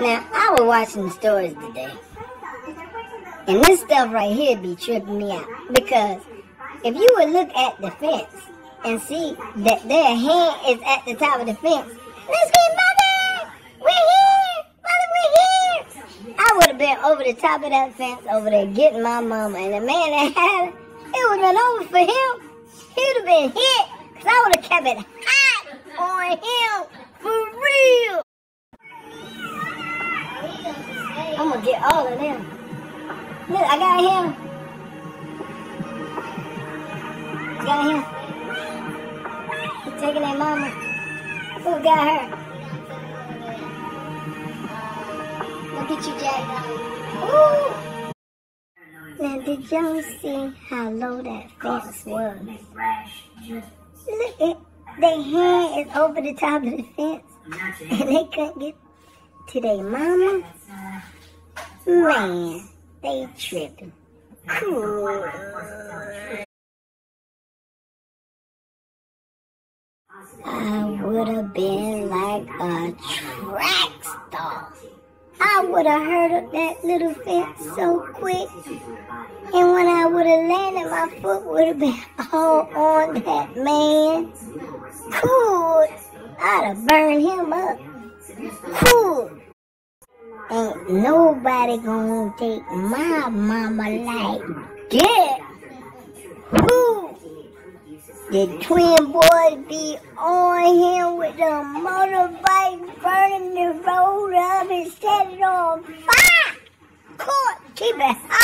Now, I was watching the stories today. And this stuff right here be tripping me out. Because if you would look at the fence and see that their hand is at the top of the fence, let's get mother! We're here! Mother, we're here! I would have been over the top of that fence over there getting my mama. And the man that had it, it would have been over for him. He would have been hit. Because I would have kept it hot on him. I'm to get all of them. Look, I got him. I got him. He's taking their mama. Who got her? Look at you, Jack. Ooh. Now, did y'all see how low that fence was? Look at their hand is over the top of the fence, and they couldn't get to their mama. Man, they tripping. Cool. I would have been like a track star. I would have heard of that little fence so quick. And when I would have landed, my foot would have been all on that man. Cool. I'd have burned him up. Cool. Ain't nobody gonna take my mama like that. Who? The twin boys be on him with the motorbike burning the road up and set it on fire. Court, keep it. Hot.